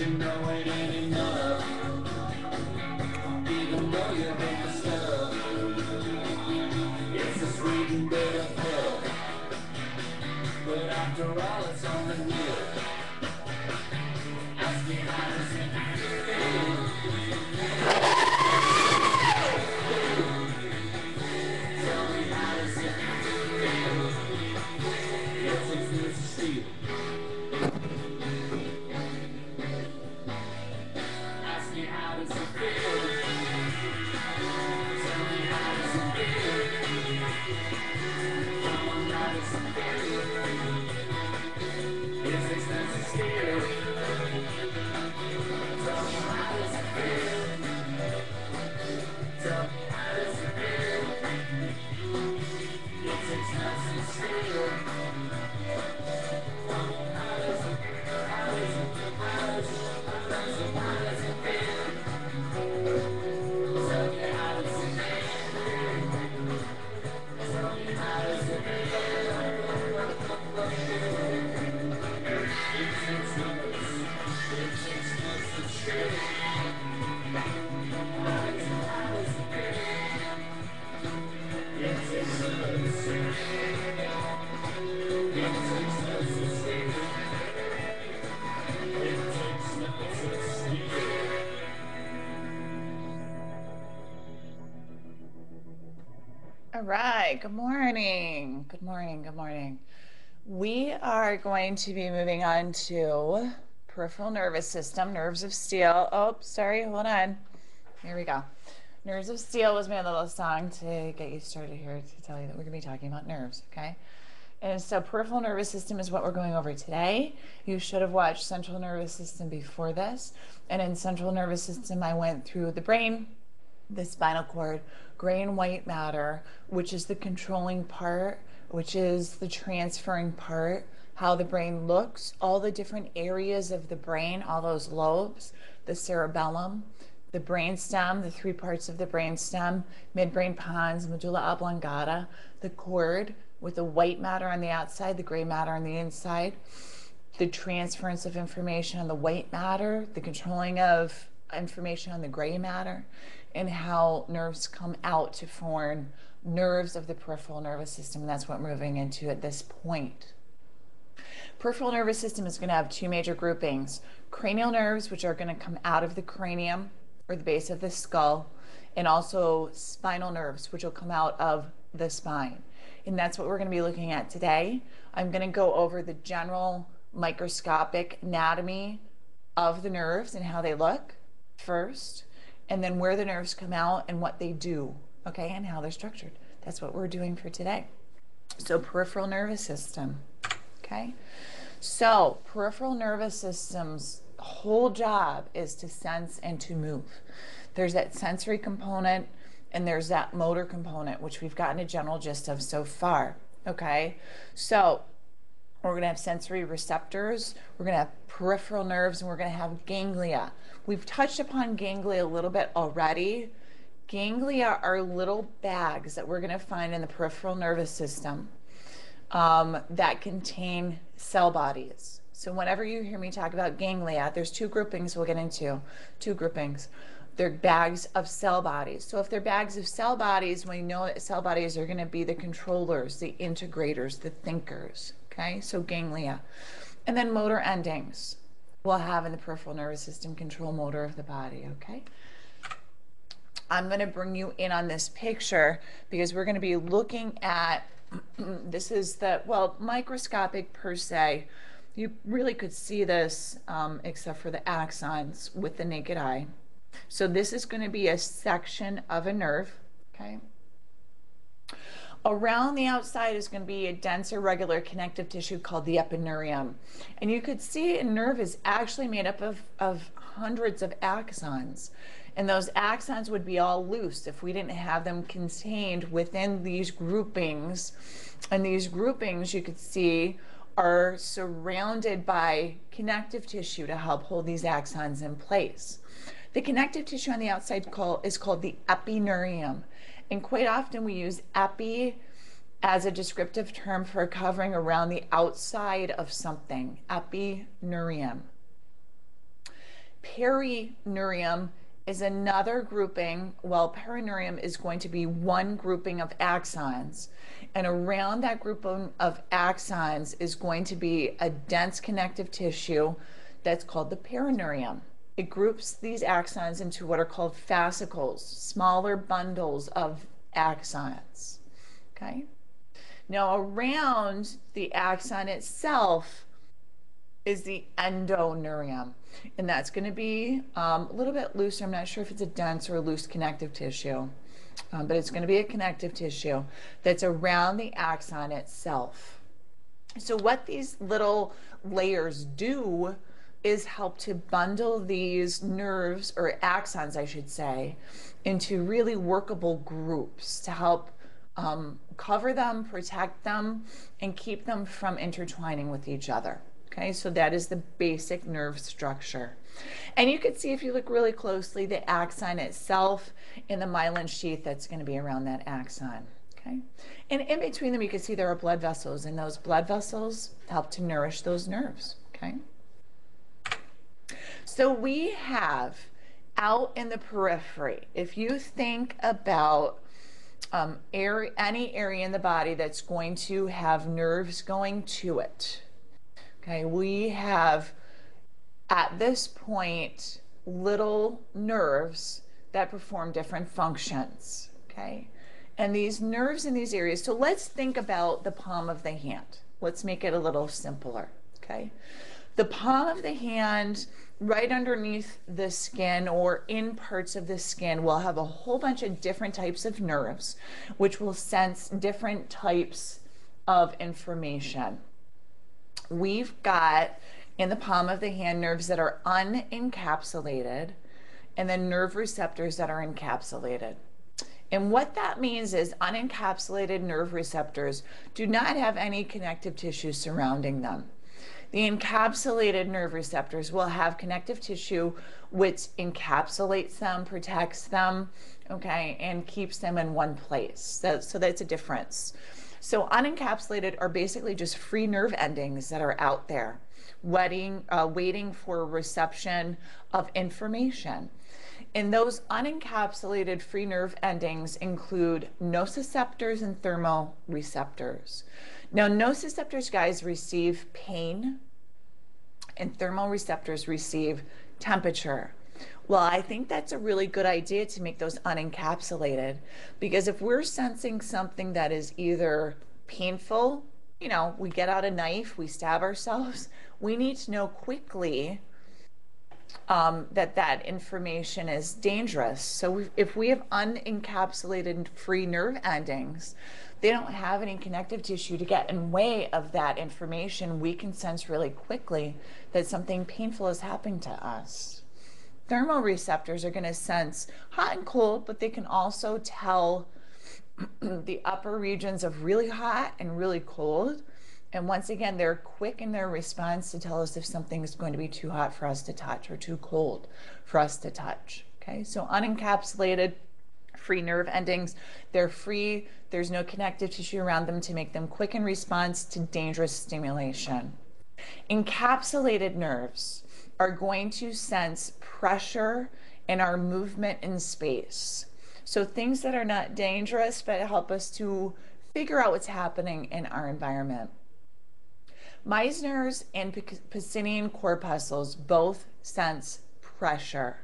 you know it ain't enough. Even though you It's a sweet and bitter pill But after all it's All right. Good morning. Good morning. Good morning. We are going to be moving on to peripheral nervous system, nerves of steel. Oh, sorry. Hold on. Here we go. Nerves of Steel was my little song to get you started here to tell you that we're going to be talking about nerves, okay? And so peripheral nervous system is what we're going over today. You should have watched central nervous system before this. And in central nervous system, I went through the brain, the spinal cord, gray and white matter, which is the controlling part, which is the transferring part, how the brain looks, all the different areas of the brain, all those lobes, the cerebellum, the brainstem, the three parts of the brainstem, midbrain pons, medulla oblongata, the cord with the white matter on the outside, the gray matter on the inside, the transference of information on the white matter, the controlling of information on the gray matter, and how nerves come out to form nerves of the peripheral nervous system. And that's what we're moving into at this point. Peripheral nervous system is going to have two major groupings cranial nerves, which are going to come out of the cranium or the base of the skull, and also spinal nerves, which will come out of the spine. And that's what we're going to be looking at today. I'm going to go over the general microscopic anatomy of the nerves and how they look first, and then where the nerves come out and what they do, okay, and how they're structured. That's what we're doing for today. So, peripheral nervous system, okay? So, peripheral nervous system's whole job is to sense and to move. There's that sensory component and there's that motor component, which we've gotten a general gist of so far. Okay, so we're going to have sensory receptors, we're going to have peripheral nerves, and we're going to have ganglia. We've touched upon ganglia a little bit already. Ganglia are little bags that we're going to find in the peripheral nervous system um, that contain cell bodies. So whenever you hear me talk about ganglia, there's two groupings we'll get into. Two groupings. They're bags of cell bodies. So if they're bags of cell bodies, we know that cell bodies are going to be the controllers, the integrators, the thinkers. Okay, so ganglia. And then motor endings we'll have in the peripheral nervous system control motor of the body. Okay. I'm going to bring you in on this picture because we're going to be looking at this is the, well, microscopic per se. You really could see this um, except for the axons with the naked eye. So this is going to be a section of a nerve, okay? Around the outside is going to be a dense irregular connective tissue called the epineurium. And you could see a nerve is actually made up of, of hundreds of axons. And those axons would be all loose if we didn't have them contained within these groupings. And these groupings you could see are surrounded by connective tissue to help hold these axons in place. The connective tissue on the outside call, is called the epineurium. And quite often we use epi as a descriptive term for covering around the outside of something, epineurium. Perineurium is another grouping, well, perineurium is going to be one grouping of axons. And around that group of axons is going to be a dense connective tissue that's called the perineurium. It groups these axons into what are called fascicles, smaller bundles of axons. Okay? Now, around the axon itself is the endoneurium. And that's going to be um, a little bit looser. I'm not sure if it's a dense or a loose connective tissue, um, but it's going to be a connective tissue that's around the axon itself. So, what these little layers do is help to bundle these nerves, or axons, I should say, into really workable groups to help um, cover them, protect them, and keep them from intertwining with each other. Okay, so that is the basic nerve structure. And you can see if you look really closely the axon itself in the myelin sheath that's going to be around that axon. Okay, and in between them you can see there are blood vessels, and those blood vessels help to nourish those nerves. Okay, so we have out in the periphery, if you think about um, any area in the body that's going to have nerves going to it, Okay, we have at this point little nerves that perform different functions. Okay, and these nerves in these areas. So let's think about the palm of the hand. Let's make it a little simpler. Okay, the palm of the hand, right underneath the skin or in parts of the skin, will have a whole bunch of different types of nerves, which will sense different types of information we've got in the palm of the hand nerves that are unencapsulated and then nerve receptors that are encapsulated. And what that means is unencapsulated nerve receptors do not have any connective tissue surrounding them. The encapsulated nerve receptors will have connective tissue which encapsulates them, protects them, okay, and keeps them in one place. So, so that's a difference. So unencapsulated are basically just free nerve endings that are out there, waiting, uh, waiting for reception of information. And those unencapsulated free nerve endings include nociceptors and thermoreceptors. Now, nociceptors, guys, receive pain, and thermoreceptors receive temperature. Well, I think that's a really good idea to make those unencapsulated because if we're sensing something that is either painful, you know, we get out a knife, we stab ourselves, we need to know quickly um, that that information is dangerous. So if we have unencapsulated free nerve endings, they don't have any connective tissue to get in way of that information. We can sense really quickly that something painful is happening to us thermoreceptors are going to sense hot and cold, but they can also tell the upper regions of really hot and really cold. And once again, they're quick in their response to tell us if something is going to be too hot for us to touch or too cold for us to touch. Okay, so unencapsulated free nerve endings, they're free, there's no connective tissue around them to make them quick in response to dangerous stimulation. Encapsulated nerves, are going to sense pressure and our movement in space. So things that are not dangerous but help us to figure out what's happening in our environment. Meissner's and Pacinian corpuscles both sense pressure.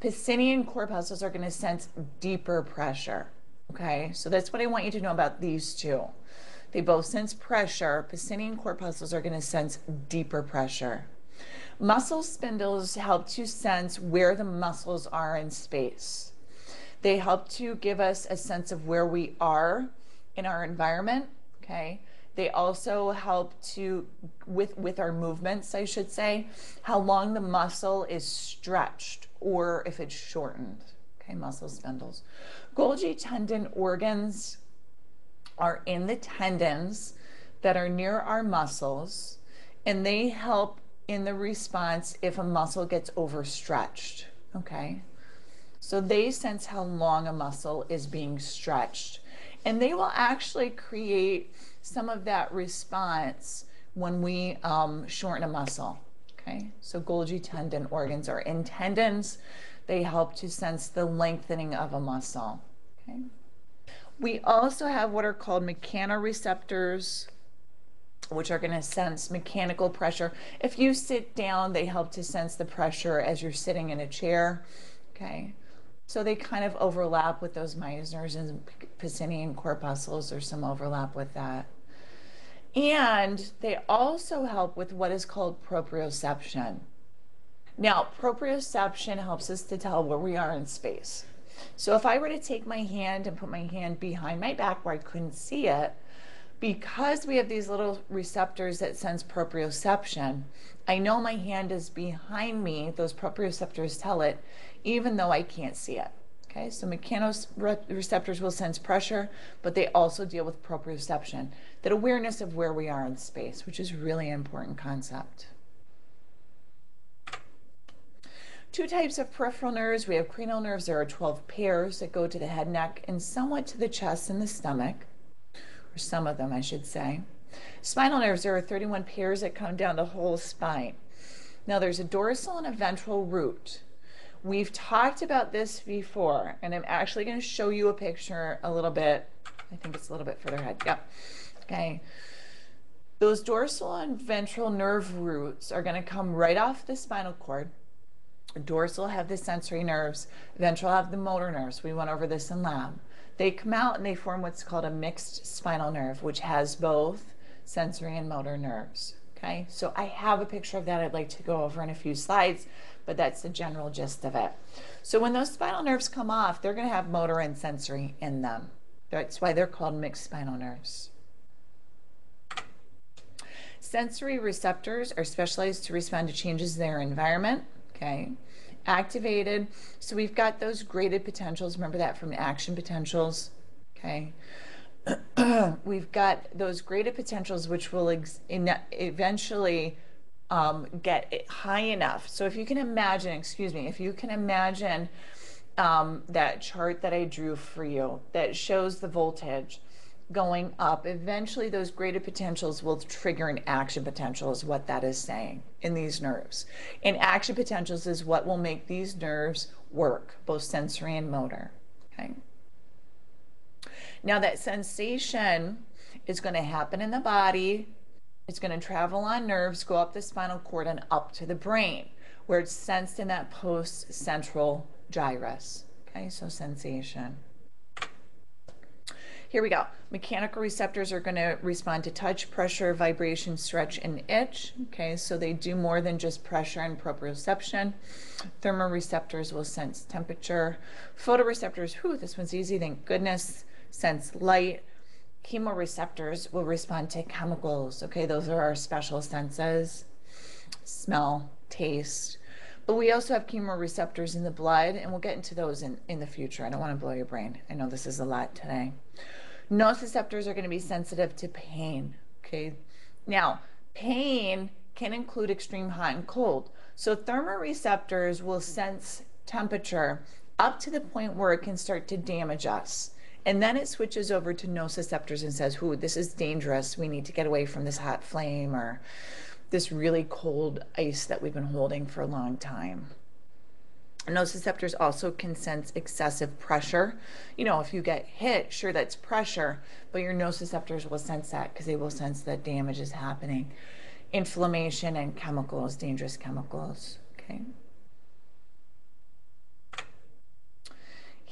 Pacinian corpuscles are going to sense deeper pressure. Okay, so that's what I want you to know about these two. They both sense pressure. Pacinian corpuscles are going to sense deeper pressure. Muscle spindles help to sense where the muscles are in space. They help to give us a sense of where we are in our environment, okay? They also help to, with, with our movements, I should say, how long the muscle is stretched or if it's shortened, okay, muscle spindles. Golgi tendon organs are in the tendons that are near our muscles, and they help in the response if a muscle gets overstretched. Okay. So they sense how long a muscle is being stretched. And they will actually create some of that response when we um, shorten a muscle. Okay. So Golgi tendon organs are in tendons. They help to sense the lengthening of a muscle. Okay. We also have what are called mechanoreceptors which are going to sense mechanical pressure. If you sit down, they help to sense the pressure as you're sitting in a chair. Okay. So they kind of overlap with those Meissner's and Pacinian corpuscles. There's some overlap with that. And they also help with what is called proprioception. Now, proprioception helps us to tell where we are in space. So if I were to take my hand and put my hand behind my back where I couldn't see it, because we have these little receptors that sense proprioception, I know my hand is behind me. Those proprioceptors tell it, even though I can't see it. Okay, so mechanoreceptors will sense pressure, but they also deal with proprioception, that awareness of where we are in space, which is really an important concept. Two types of peripheral nerves. We have cranial nerves. There are 12 pairs that go to the head, neck, and somewhat to the chest and the stomach or some of them, I should say. Spinal nerves, there are 31 pairs that come down the whole spine. Now, there's a dorsal and a ventral root. We've talked about this before, and I'm actually going to show you a picture a little bit. I think it's a little bit further ahead. Yep. Okay. Those dorsal and ventral nerve roots are going to come right off the spinal cord. Dorsal have the sensory nerves, ventral have the motor nerves. We went over this in lab. They come out and they form what's called a mixed spinal nerve, which has both sensory and motor nerves. Okay, so I have a picture of that I'd like to go over in a few slides, but that's the general gist of it. So when those spinal nerves come off, they're going to have motor and sensory in them. That's why they're called mixed spinal nerves. Sensory receptors are specialized to respond to changes in their environment. Okay activated. So we've got those graded potentials. Remember that from action potentials. Okay. we've got those graded potentials, which will eventually um, get it high enough. So if you can imagine, excuse me, if you can imagine um, that chart that I drew for you that shows the voltage going up, eventually those graded potentials will trigger an action potential, is what that is saying in these nerves. And action potentials is what will make these nerves work, both sensory and motor. Okay. Now, that sensation is going to happen in the body, it's going to travel on nerves, go up the spinal cord, and up to the brain, where it's sensed in that post central gyrus. Okay, so sensation. Here we go. Mechanical receptors are going to respond to touch, pressure, vibration, stretch, and itch. Okay, so they do more than just pressure and proprioception. Thermoreceptors will sense temperature. Photoreceptors, whew, this one's easy, thank goodness, sense light. Chemoreceptors will respond to chemicals. Okay, those are our special senses smell, taste. But we also have chemoreceptors in the blood, and we'll get into those in, in the future. I don't want to blow your brain. I know this is a lot today. Nociceptors are going to be sensitive to pain. Okay. Now, pain can include extreme hot and cold. So thermoreceptors will sense temperature up to the point where it can start to damage us. And then it switches over to nociceptors and says, "Who? This is dangerous. We need to get away from this hot flame or this really cold ice that we've been holding for a long time." Nociceptors also can sense excessive pressure. You know, if you get hit, sure, that's pressure, but your nociceptors will sense that because they will sense that damage is happening. Inflammation and chemicals, dangerous chemicals. Okay.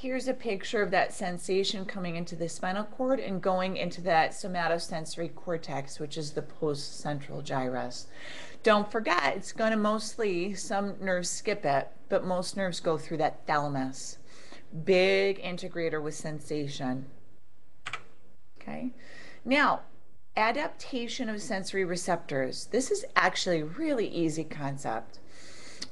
Here's a picture of that sensation coming into the spinal cord and going into that somatosensory cortex, which is the post-central gyrus. Don't forget, it's going to mostly, some nerves skip it, but most nerves go through that thalamus. Big integrator with sensation. Okay. Now, adaptation of sensory receptors. This is actually a really easy concept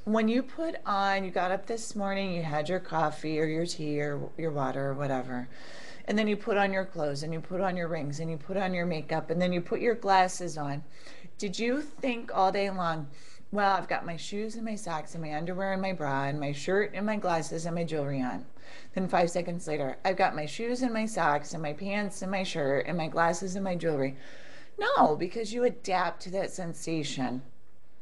when you put on, you got up this morning, you had your coffee or your tea or your water or whatever, and then you put on your clothes and you put on your rings and you put on your makeup and then you put your glasses on. Did you think all day long, well, I've got my shoes and my socks and my underwear and my bra and my shirt and my glasses and my jewelry on? Then five seconds later, I've got my shoes and my socks and my pants and my shirt and my glasses and my jewelry. No, because you adapt to that sensation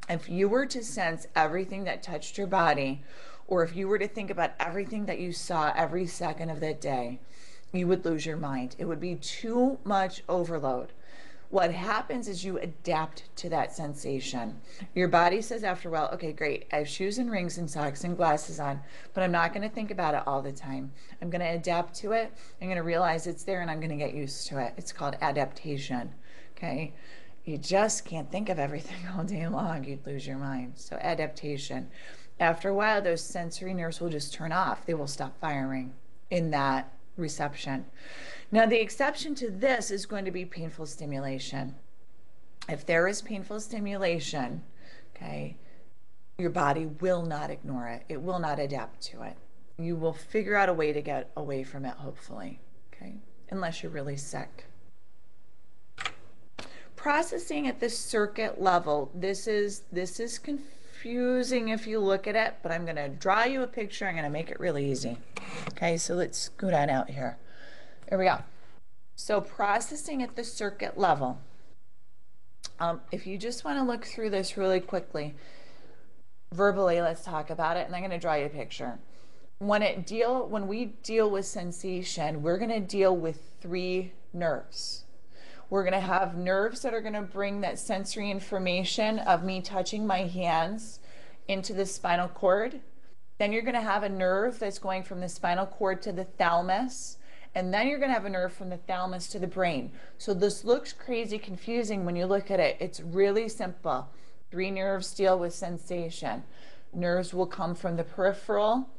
if you were to sense everything that touched your body, or if you were to think about everything that you saw every second of that day, you would lose your mind. It would be too much overload. What happens is you adapt to that sensation. Your body says after a while, okay, great, I have shoes and rings and socks and glasses on, but I'm not going to think about it all the time. I'm going to adapt to it. I'm going to realize it's there and I'm going to get used to it. It's called adaptation. Okay you just can't think of everything all day long. You'd lose your mind. So, adaptation. After a while, those sensory nerves will just turn off, they will stop firing in that reception. Now, the exception to this is going to be painful stimulation. If there is painful stimulation, okay, your body will not ignore it, it will not adapt to it. You will figure out a way to get away from it, hopefully, okay, unless you're really sick processing at the circuit level, this is this is confusing if you look at it, but I'm going to draw you a picture. I'm going to make it really easy. Okay, so let's scoot on out here. Here we go. So processing at the circuit level. Um, if you just want to look through this really quickly, verbally, let's talk about it, and I'm going to draw you a picture. When it deal, when we deal with sensation, we're going to deal with three nerves. We're going to have nerves that are going to bring that sensory information of me touching my hands into the spinal cord. Then you're going to have a nerve that's going from the spinal cord to the thalamus. And then you're going to have a nerve from the thalamus to the brain. So this looks crazy confusing when you look at it. It's really simple. Three nerves deal with sensation. Nerves will come from the peripheral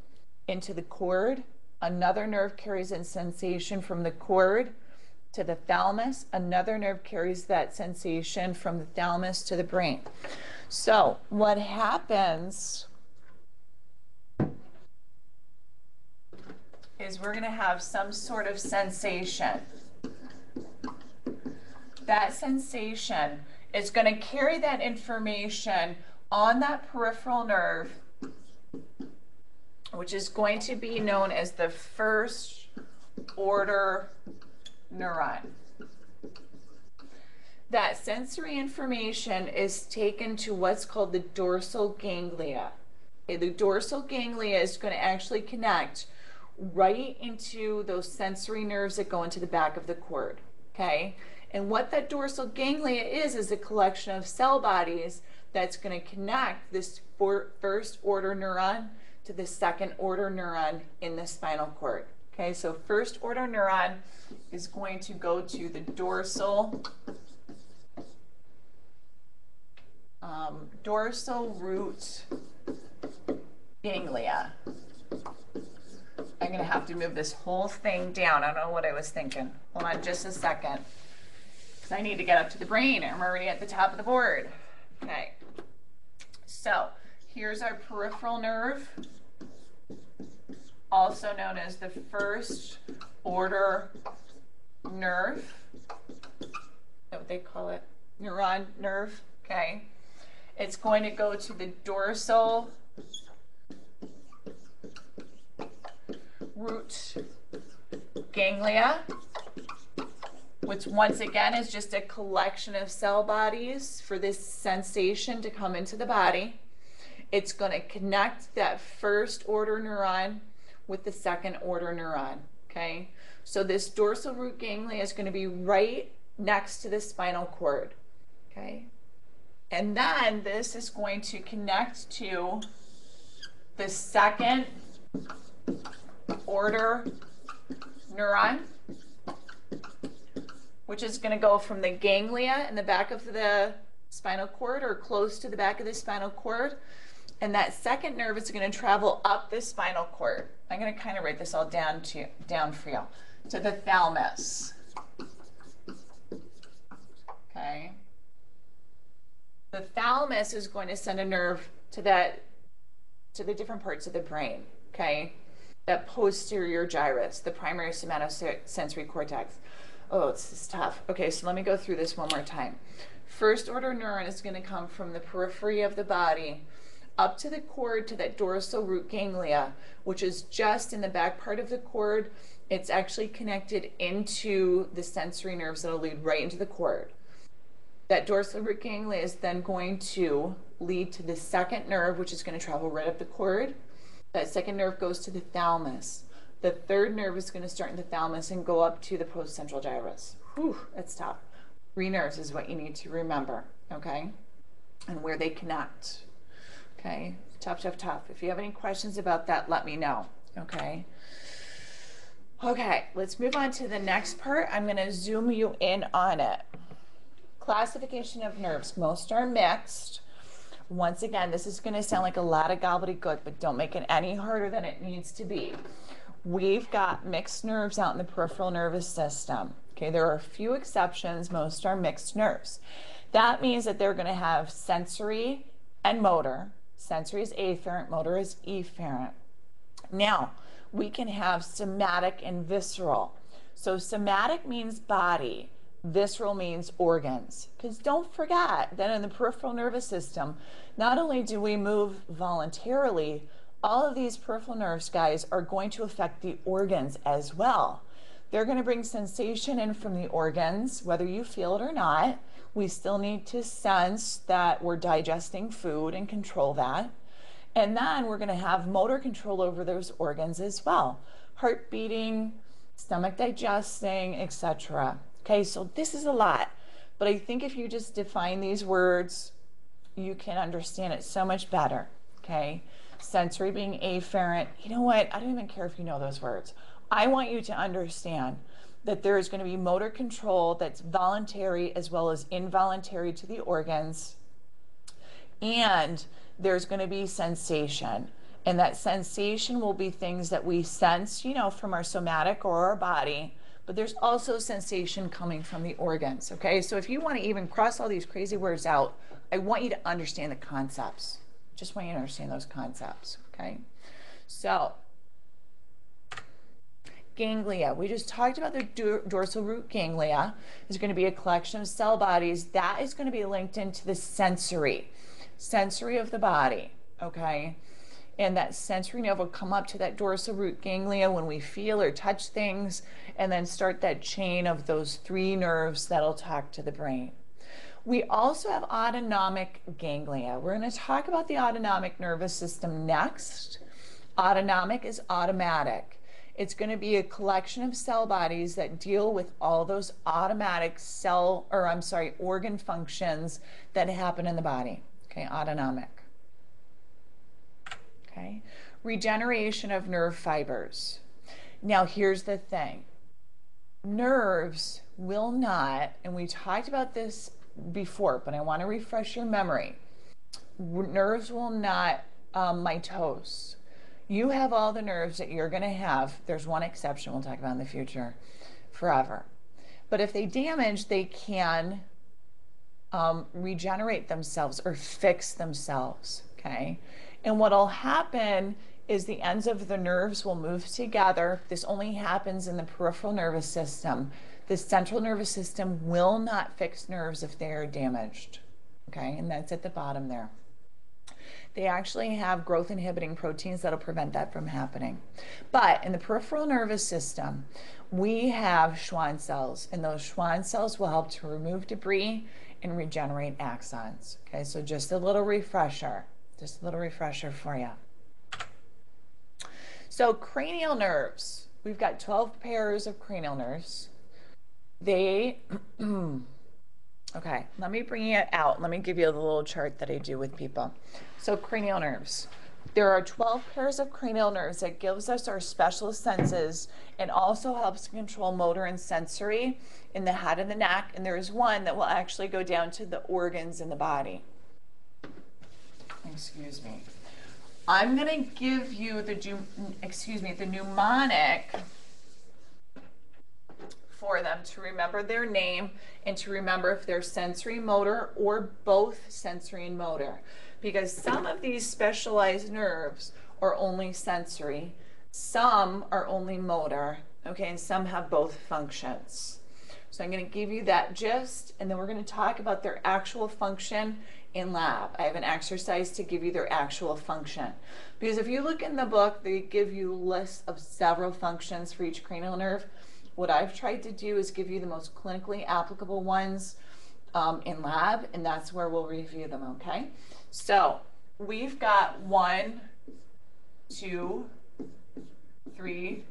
into the cord. Another nerve carries in sensation from the cord to the thalamus. Another nerve carries that sensation from the thalamus to the brain. So, what happens is we're going to have some sort of sensation. That sensation is going to carry that information on that peripheral nerve, which is going to be known as the first order neuron. That sensory information is taken to what's called the dorsal ganglia. Okay, the dorsal ganglia is going to actually connect right into those sensory nerves that go into the back of the cord. Okay? And what that dorsal ganglia is, is a collection of cell bodies that's going to connect this first order neuron to the second order neuron in the spinal cord. Okay, so first order neuron is going to go to the dorsal um, dorsal root ganglia. I'm going to have to move this whole thing down. I don't know what I was thinking. Hold on just a second. Because I need to get up to the brain. I'm already at the top of the board. Okay. So here's our peripheral nerve also known as the first order nerve. what they call it? Neuron nerve. Okay. It's going to go to the dorsal root ganglia, which once again is just a collection of cell bodies for this sensation to come into the body. it's going to connect that first order neuron with the second order neuron. Okay, so this dorsal root ganglia is going to be right next to the spinal cord. Okay, and then this is going to connect to the second order neuron, which is going to go from the ganglia in the back of the spinal cord or close to the back of the spinal cord. And that second nerve is going to travel up the spinal cord. I'm going to kind of write this all down to down for you. To the thalamus. Okay. The thalamus is going to send a nerve to that to the different parts of the brain. Okay that posterior gyrus, the primary somatosensory cortex. Oh, it's, it's tough. Okay, so let me go through this one more time. First order neuron is going to come from the periphery of the body up to the cord to that dorsal root ganglia, which is just in the back part of the cord. It's actually connected into the sensory nerves that'll lead right into the cord. That dorsal root ganglia is then going to lead to the second nerve, which is going to travel right up the cord that second nerve goes to the thalamus. The third nerve is going to start in the thalamus and go up to the postcentral gyrus. Whew, that's tough. Three nerves is what you need to remember, okay? And where they connect. Okay, tough, tough, tough. If you have any questions about that, let me know, okay? Okay, let's move on to the next part. I'm going to zoom you in on it. Classification of nerves. Most are mixed. Once again, this is going to sound like a lot of gobbledygook, but don't make it any harder than it needs to be. We've got mixed nerves out in the peripheral nervous system. Okay, there are a few exceptions. Most are mixed nerves. That means that they're going to have sensory and motor. Sensory is afferent, motor is efferent. Now, we can have somatic and visceral. So somatic means body. Visceral means organs. Because don't forget that in the peripheral nervous system, not only do we move voluntarily, all of these peripheral nerves, guys, are going to affect the organs as well. They're going to bring sensation in from the organs, whether you feel it or not. We still need to sense that we're digesting food and control that. And then we're going to have motor control over those organs as well. Heart beating, stomach digesting, etc. Okay, so this is a lot, but I think if you just define these words, you can understand it so much better. Okay, sensory being afferent. You know what? I don't even care if you know those words. I want you to understand that there is going to be motor control that's voluntary as well as involuntary to the organs. And there's going to be sensation. And that sensation will be things that we sense, you know, from our somatic or our body but there's also sensation coming from the organs. Okay, so if you want to even cross all these crazy words out, I want you to understand the concepts. Just want you to understand those concepts. Okay, so ganglia. We just talked about the dorsal root ganglia. Is going to be a collection of cell bodies that is going to be linked into the sensory, sensory of the body. Okay and that sensory nerve will come up to that dorsal root ganglia when we feel or touch things and then start that chain of those three nerves that'll talk to the brain. We also have autonomic ganglia. We're going to talk about the autonomic nervous system next. Autonomic is automatic. It's going to be a collection of cell bodies that deal with all those automatic cell, or I'm sorry, organ functions that happen in the body. Okay, autonomic. Okay, regeneration of nerve fibers. Now, here's the thing nerves will not, and we talked about this before, but I want to refresh your memory. Nerves will not um, mitose. You have all the nerves that you're going to have. There's one exception we'll talk about in the future forever. But if they damage, they can um, regenerate themselves or fix themselves. Okay. And what'll happen is the ends of the nerves will move together. This only happens in the peripheral nervous system. The central nervous system will not fix nerves if they are damaged. Okay, and that's at the bottom there. They actually have growth inhibiting proteins that'll prevent that from happening. But in the peripheral nervous system, we have Schwann cells, and those Schwann cells will help to remove debris and regenerate axons. Okay, so just a little refresher. Just a little refresher for you. So cranial nerves. We've got 12 pairs of cranial nerves. They, mm, okay, let me bring it out. Let me give you the little chart that I do with people. So cranial nerves. There are 12 pairs of cranial nerves that gives us our special senses and also helps control motor and sensory in the head and the neck. And there is one that will actually go down to the organs in the body. Excuse me. I'm going to give you the, excuse me, the mnemonic for them to remember their name and to remember if they're sensory motor or both sensory and motor. Because some of these specialized nerves are only sensory, some are only motor, okay, and some have both functions. So I'm going to give you that gist, and then we're going to talk about their actual function in lab. I have an exercise to give you their actual function. Because if you look in the book, they give you lists of several functions for each cranial nerve. What I've tried to do is give you the most clinically applicable ones um, in lab, and that's where we'll review them, okay? So we've got one, two, three,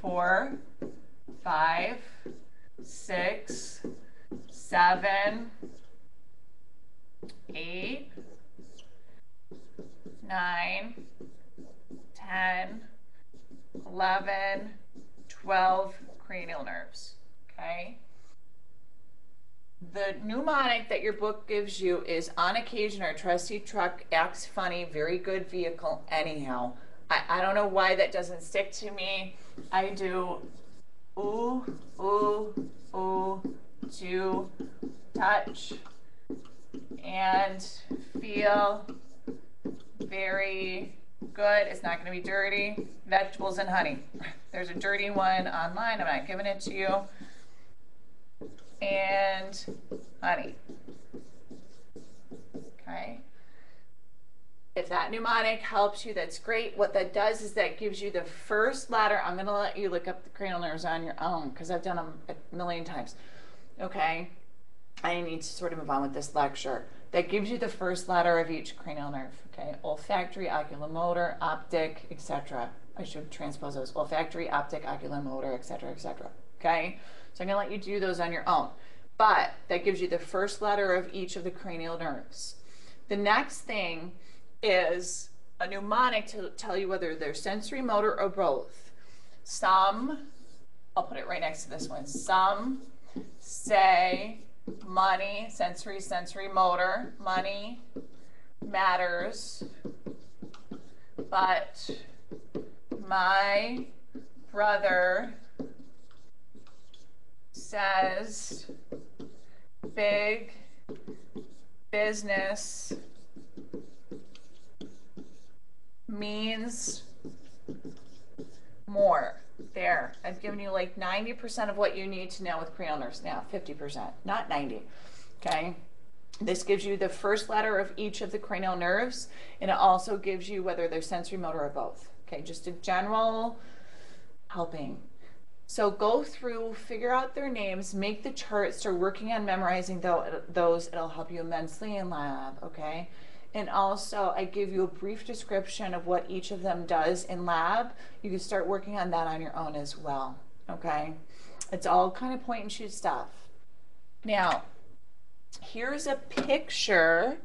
four, five, six, seven, eight, nine, ten, eleven, twelve cranial nerves. Okay? The mnemonic that your book gives you is on occasion our trusty truck acts funny, very good vehicle anyhow. I, I don't know why that doesn't stick to me. I do ooh, ooh, ooh, to touch and feel very good. It's not going to be dirty. Vegetables and honey. There's a dirty one online. I'm not giving it to you. And honey. Okay. If that mnemonic helps you, that's great. What that does is that gives you the first letter. I'm going to let you look up the cranial nerves on your own because I've done them a million times. Okay. I need to sort of move on with this lecture. That gives you the first letter of each cranial nerve. Okay. Olfactory, oculomotor, optic, etc. I should transpose those. Olfactory, optic, oculomotor, etc., etc. Okay. So I'm to let you do those on your own. But that gives you the first letter of each of the cranial nerves. The next thing is a mnemonic to tell you whether they're sensory motor or both. Some, I'll put it right next to this one, some say money, sensory, sensory motor, money matters, but my brother says big business means more. There, I've given you like 90% of what you need to know with cranial nerves. Now, 50%, not 90. Okay. This gives you the first letter of each of the cranial nerves, and it also gives you whether they're sensory motor or both. Okay, just a general helping. So go through, figure out their names, make the chart, start working on memorizing those. It'll help you immensely in lab, okay? And also, I give you a brief description of what each of them does in lab. You can start working on that on your own as well. Okay? It's all kind of point and shoot stuff. Now, here's a picture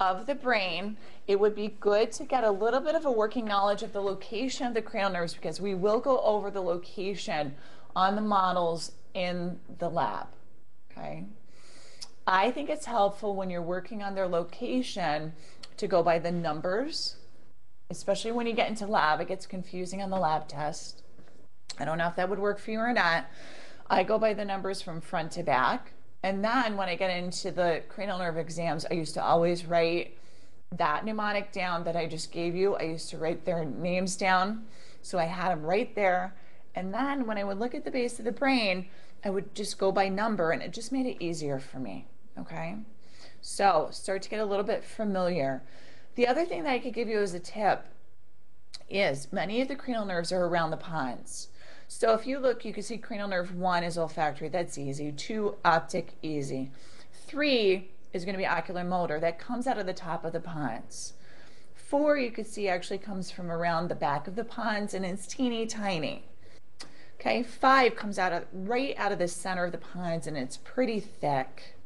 of the brain. It would be good to get a little bit of a working knowledge of the location of the cranial nerves because we will go over the location on the models in the lab. Okay? I think it's helpful when you're working on their location to go by the numbers, especially when you get into lab. It gets confusing on the lab test. I don't know if that would work for you or not. I go by the numbers from front to back. And then when I get into the cranial nerve exams, I used to always write that mnemonic down that I just gave you. I used to write their names down. So I had them right there. And then when I would look at the base of the brain, I would just go by number and it just made it easier for me okay? So start to get a little bit familiar. The other thing that I could give you as a tip is many of the cranial nerves are around the pons. So if you look, you can see cranial nerve one is olfactory, that's easy. Two, optic, easy. Three, is going to be oculomotor. That comes out of the top of the pons. Four, you could see, actually comes from around the back of the pons and it's teeny tiny. Okay, five comes out of right out of the center of the pons and it's pretty thick.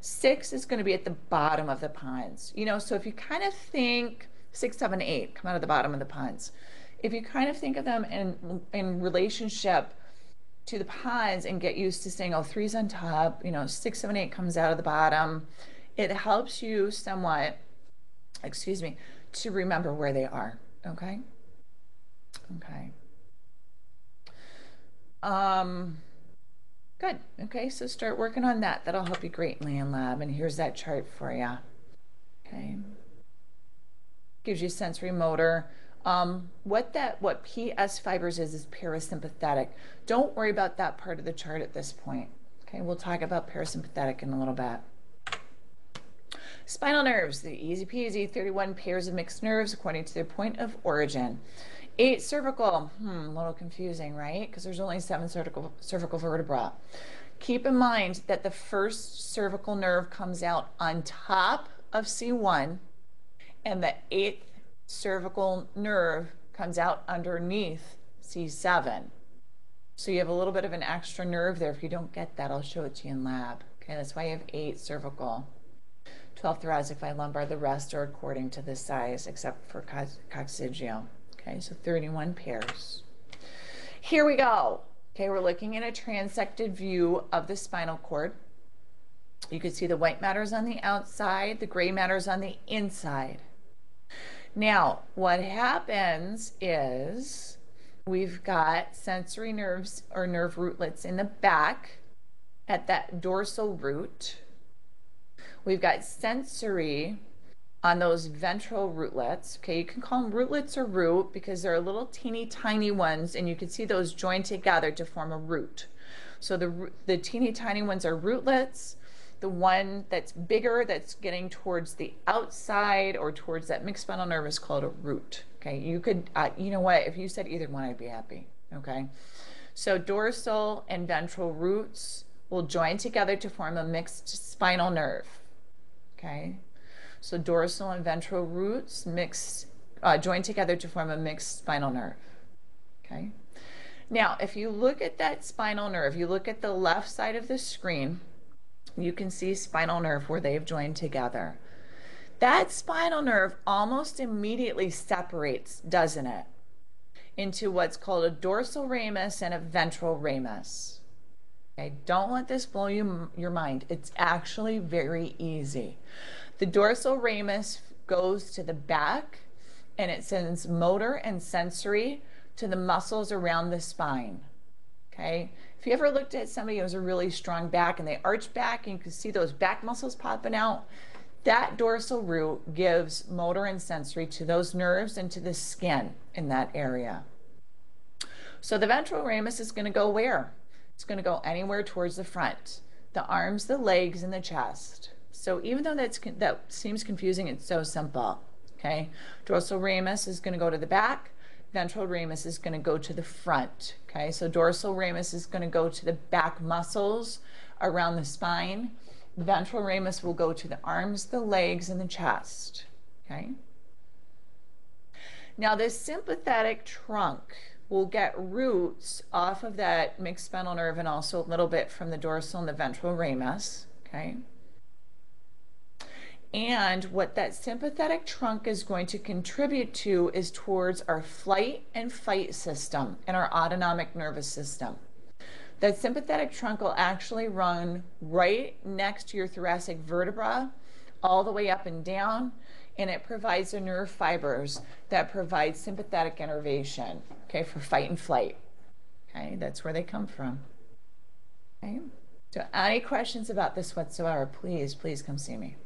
Six is going to be at the bottom of the pons. You know, so if you kind of think six, seven, eight come out of the bottom of the pons. If you kind of think of them in in relationship to the pons and get used to saying, oh, three's on top, you know, six, seven, eight comes out of the bottom, it helps you somewhat, excuse me, to remember where they are. Okay? Okay. Um, good. Okay, so start working on that. That'll help you greatly in lab. And here's that chart for you. Okay. Gives you sensory motor. Um, what that what PS fibers is is parasympathetic. Don't worry about that part of the chart at this point. Okay, we'll talk about parasympathetic in a little bit. Spinal nerves, the easy peasy, 31 pairs of mixed nerves according to their point of origin. Eight cervical, hmm, a little confusing, right? Because there's only seven cervical, cervical vertebra. Keep in mind that the first cervical nerve comes out on top of C1 and the eighth cervical nerve comes out underneath C7. So you have a little bit of an extra nerve there. If you don't get that, I'll show it to you in lab. Okay, that's why you have eight cervical. 12 thoracic, 5 lumbar. The rest are according to the size, except for coccygeal. Okay, so 31 pairs. Here we go. Okay, we're looking at a transected view of the spinal cord. You can see the white matter is on the outside, the gray matter is on the inside. Now, what happens is we've got sensory nerves or nerve rootlets in the back at that dorsal root. We've got sensory on those ventral rootlets. Okay, you can call them rootlets or root because they're little teeny tiny ones and you can see those joined together to form a root. So the, the teeny tiny ones are rootlets. The one that's bigger, that's getting towards the outside or towards that mixed spinal nerve is called a root. Okay, you could, uh, you know what, if you said either one, I'd be happy. Okay, so dorsal and ventral roots will join together to form a mixed spinal nerve okay? So dorsal and ventral roots mix, uh, join together to form a mixed spinal nerve, okay? Now, if you look at that spinal nerve, you look at the left side of the screen, you can see spinal nerve where they've joined together. That spinal nerve almost immediately separates, doesn't it, into what's called a dorsal ramus and a ventral ramus. Okay, don't let this blow you, your mind. It's actually very easy. The dorsal ramus goes to the back and it sends motor and sensory to the muscles around the spine. Okay, if you ever looked at somebody who has a really strong back and they arch back and you can see those back muscles popping out, that dorsal root gives motor and sensory to those nerves and to the skin in that area. So the ventral ramus is going to go where? It's going to go anywhere towards the front, the arms, the legs, and the chest. So even though that's that seems confusing, it's so simple. Okay, dorsal ramus is going to go to the back. Ventral ramus is going to go to the front. Okay, so dorsal ramus is going to go to the back muscles around the spine. Ventral ramus will go to the arms, the legs, and the chest. Okay. Now, this sympathetic trunk will get roots off of that mixed spinal nerve and also a little bit from the dorsal and the ventral ramus, okay? And what that sympathetic trunk is going to contribute to is towards our flight and fight system and our autonomic nervous system. That sympathetic trunk will actually run right next to your thoracic vertebra, all the way up and down, and it provides the nerve fibers that provide sympathetic innervation, okay, for fight and flight. Okay, that's where they come from. Okay, so any questions about this whatsoever, please, please come see me.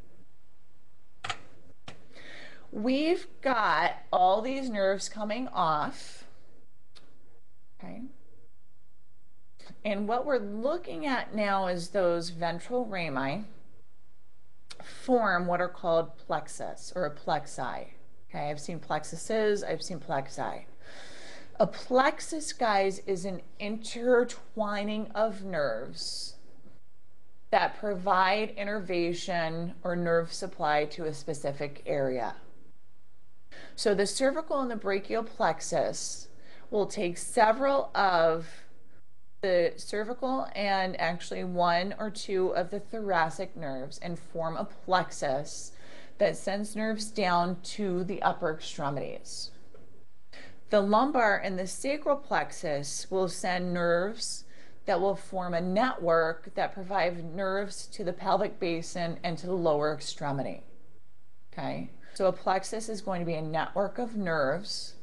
We've got all these nerves coming off, okay? And what we're looking at now is those ventral rami, form what are called plexus or a plexi. Okay, I've seen plexuses, I've seen plexi. A plexus, guys, is an intertwining of nerves that provide innervation or nerve supply to a specific area. So the cervical and the brachial plexus will take several of the cervical and actually one or two of the thoracic nerves and form a plexus that sends nerves down to the upper extremities. The lumbar and the sacral plexus will send nerves that will form a network that provide nerves to the pelvic basin and to the lower extremity. Okay, so a plexus is going to be a network of nerves.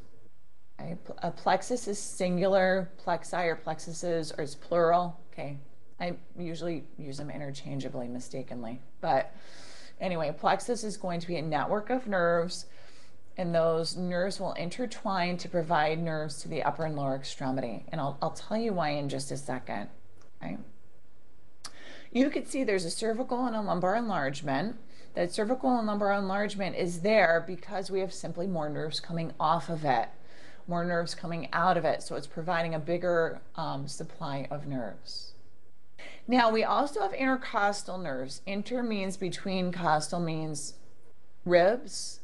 Okay? A plexus is singular, plexi or plexuses or is plural. Okay, I usually use them interchangeably mistakenly, but anyway, plexus is going to be a network of nerves and those nerves will intertwine to provide nerves to the upper and lower extremity. And I'll, I'll tell you why in just a second. Okay. You can see there's a cervical and a lumbar enlargement. That cervical and lumbar enlargement is there because we have simply more nerves coming off of it, more nerves coming out of it. So it's providing a bigger um, supply of nerves. Now we also have intercostal nerves. Inter means between, costal means ribs,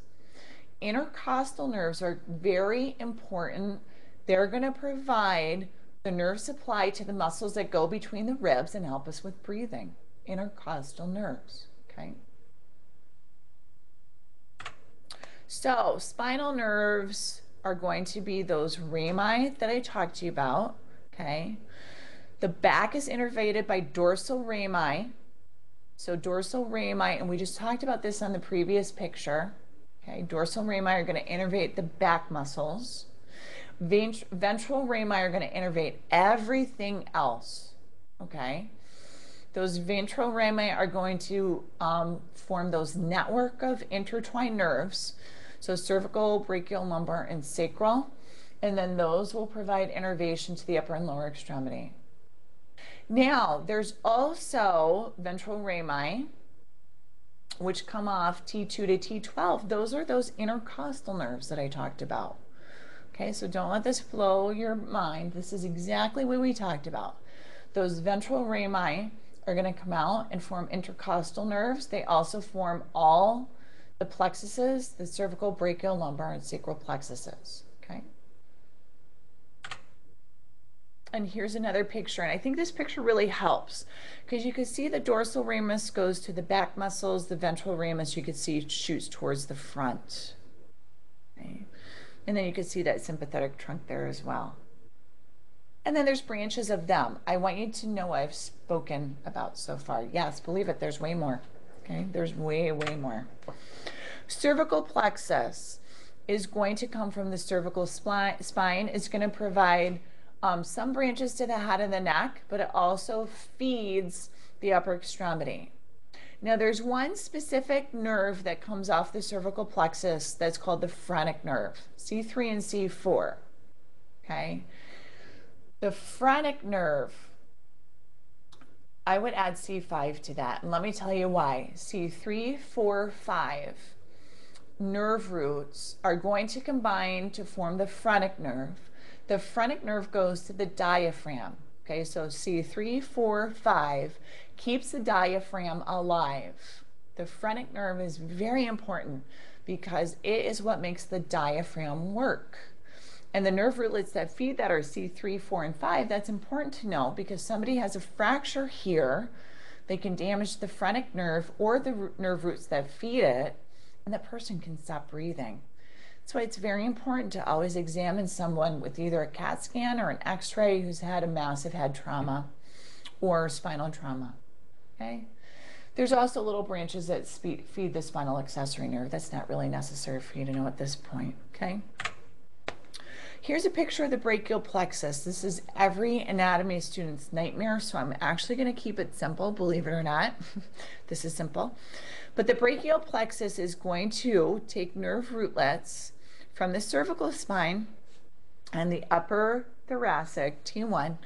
intercostal nerves are very important. They're going to provide the nerve supply to the muscles that go between the ribs and help us with breathing. Intercostal nerves, okay? So, spinal nerves are going to be those rami that I talked to you about, okay? The back is innervated by dorsal rami. So, dorsal rami, and we just talked about this on the previous picture. Okay, dorsal rami are going to innervate the back muscles. Vent ventral rami are going to innervate everything else. Okay, those ventral rami are going to um, form those network of intertwined nerves. So cervical, brachial, lumbar, and sacral. And then those will provide innervation to the upper and lower extremity. Now, there's also ventral rami, which come off T2 to T12. Those are those intercostal nerves that I talked about. Okay, so don't let this flow your mind. This is exactly what we talked about. Those ventral rami are going to come out and form intercostal nerves. They also form all the plexuses, the cervical, brachial, lumbar, and sacral plexuses. Okay. And here's another picture. And I think this picture really helps because you can see the dorsal ramus goes to the back muscles. The ventral ramus you can see shoots towards the front. Okay. And then you can see that sympathetic trunk there as well. And then there's branches of them. I want you to know I've spoken about so far. Yes, believe it, there's way more. Okay, there's way, way more. Cervical plexus is going to come from the cervical spine. It's going to provide um, some branches to the head and the neck, but it also feeds the upper extremity. Now, there's one specific nerve that comes off the cervical plexus that's called the phrenic nerve, C3 and C4. Okay? The phrenic nerve, I would add C5 to that. And let me tell you why. C3, 4, 5 nerve roots are going to combine to form the phrenic nerve the phrenic nerve goes to the diaphragm. Okay, so C3, 4, 5 keeps the diaphragm alive. The phrenic nerve is very important because it is what makes the diaphragm work. And the nerve rootlets that feed that are C3, 4, and 5. That's important to know because somebody has a fracture here. They can damage the phrenic nerve or the nerve roots that feed it, and that person can stop breathing. That's why it's very important to always examine someone with either a CAT scan or an x-ray who's had a massive head trauma or spinal trauma, okay? There's also little branches that feed the spinal accessory nerve. That's not really necessary for you to know at this point, okay? Here's a picture of the brachial plexus. This is every anatomy student's nightmare, so I'm actually going to keep it simple, believe it or not. this is simple. But the brachial plexus is going to take nerve rootlets from the cervical spine and the upper thoracic, T1.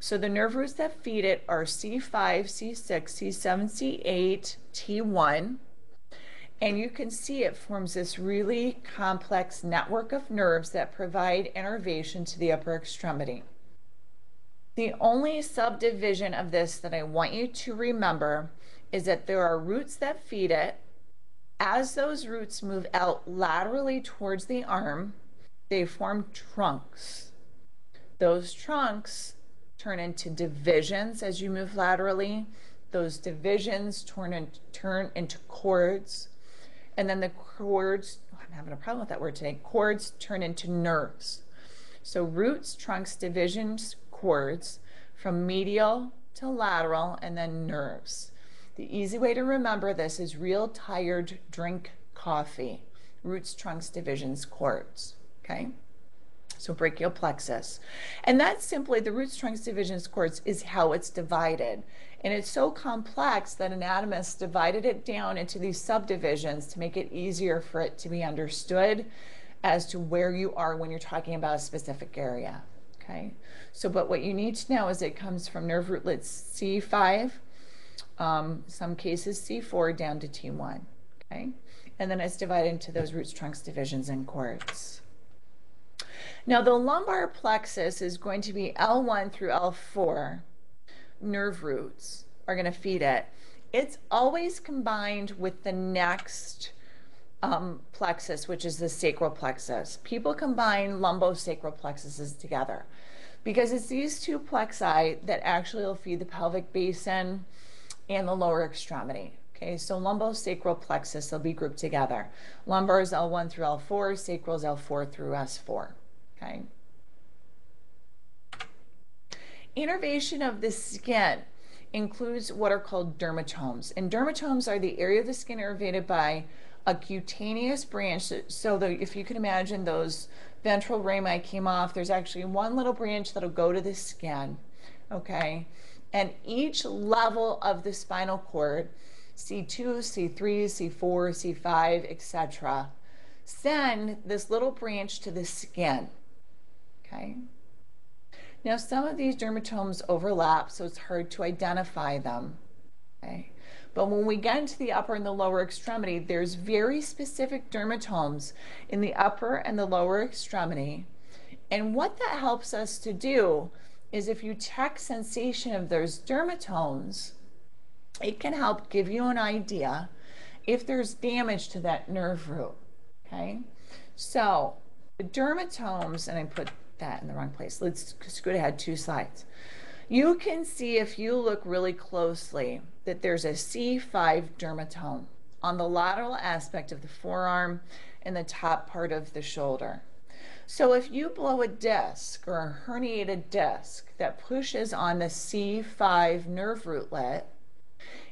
So the nerve roots that feed it are C5, C6, C7, C8, T1. And you can see it forms this really complex network of nerves that provide innervation to the upper extremity. The only subdivision of this that I want you to remember is that there are roots that feed it. As those roots move out laterally towards the arm, they form trunks. Those trunks turn into divisions as you move laterally. Those divisions turn, in, turn into cords. And then the cords, I'm having a problem with that word today, cords turn into nerves. So roots, trunks, divisions, cords from medial to lateral, and then nerves. The easy way to remember this is real tired, drink coffee. Roots, trunks, divisions, cords. Okay? So brachial plexus. And that's simply the roots, trunks, divisions, cords is how it's divided. And it's so complex that anatomists divided it down into these subdivisions to make it easier for it to be understood as to where you are when you're talking about a specific area. Okay, so but what you need to know is it comes from nerve rootlets C5, um, some cases C4 down to T1. Okay, and then it's divided into those roots, trunks, divisions, and cords. Now the lumbar plexus is going to be L1 through L4 nerve roots are going to feed it. It's always combined with the next um, plexus, which is the sacral plexus. People combine lumbosacral plexuses together because it's these two plexi that actually will feed the pelvic basin and the lower extremity. Okay, so lumbosacral plexus, they'll be grouped together. Lumbar is L1 through L4, sacral is L4 through S4. Okay. Innervation of the skin includes what are called dermatomes. And dermatomes are the area of the skin innervated by a cutaneous branch. So the, if you can imagine those ventral rami came off, there's actually one little branch that'll go to the skin. Okay. And each level of the spinal cord, C2, C3, C4, C5, etc., send this little branch to the skin. Okay. Now, some of these dermatomes overlap, so it's hard to identify them. Okay. But when we get into the upper and the lower extremity, there's very specific dermatomes in the upper and the lower extremity. And what that helps us to do is if you check sensation of those dermatomes, it can help give you an idea if there's damage to that nerve root. Okay, so the dermatomes, and I put that in the wrong place. Let's scoot ahead two slides. You can see if you look really closely that there's a C5 dermatome on the lateral aspect of the forearm and the top part of the shoulder. So if you blow a disc or a herniated disc that pushes on the C5 nerve rootlet,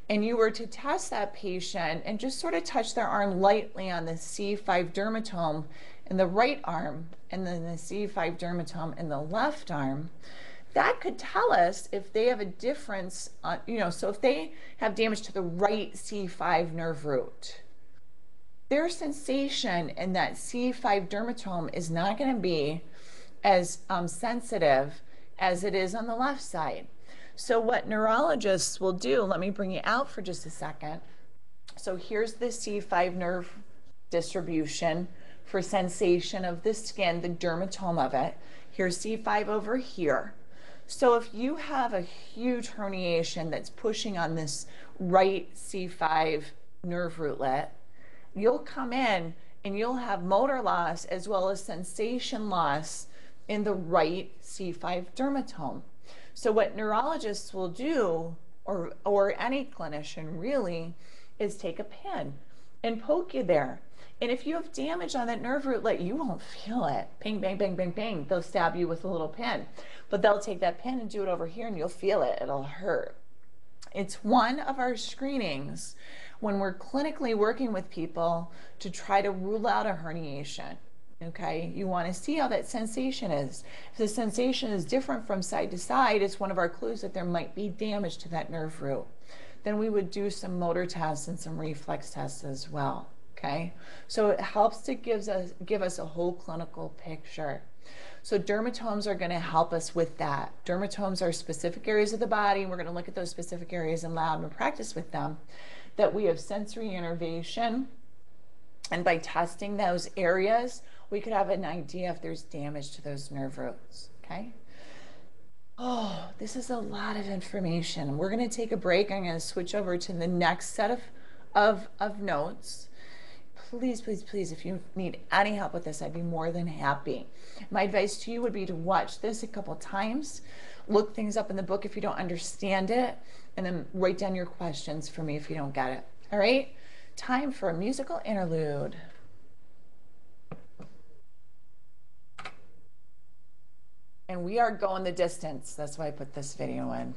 and you were to test that patient and just sort of touch their arm lightly on the C5 dermatome in the right arm and then the C5 dermatome in the left arm, that could tell us if they have a difference, on, you know, so if they have damage to the right C5 nerve root, their sensation in that C5 dermatome is not going to be as um, sensitive as it is on the left side. So what neurologists will do, let me bring you out for just a second. So here's the C5 nerve distribution for sensation of the skin, the dermatome of it. Here's C5 over here. So if you have a huge herniation that's pushing on this right C5 nerve rootlet, you'll come in and you'll have motor loss as well as sensation loss in the right C5 dermatome. So what neurologists will do, or, or any clinician really, is take a pin and poke you there. And if you have damage on that nerve rootlet, you won't feel it. Ping, bang, bang, bang, bang. They'll stab you with a little pin. But they'll take that pin and do it over here and you'll feel it. It'll hurt. It's one of our screenings when we're clinically working with people to try to rule out a herniation. Okay, you want to see how that sensation is. If the sensation is different from side to side, it's one of our clues that there might be damage to that nerve root. Then we would do some motor tests and some reflex tests as well. Okay, so it helps to gives us give us a whole clinical picture. So dermatomes are going to help us with that. Dermatomes are specific areas of the body, and we're going to look at those specific areas in lab and practice with them. That we have sensory innervation, and by testing those areas, we could have an idea if there's damage to those nerve roots. Okay. Oh, this is a lot of information. We're going to take a break. I'm going to switch over to the next set of, of, of notes. Please, please, please, if you need any help with this, I'd be more than happy. My advice to you would be to watch this a couple times, look things up in the book if you don't understand it, and then write down your questions for me if you don't get it. All right? Time for a musical interlude. And we are going the distance. That's why I put this video in.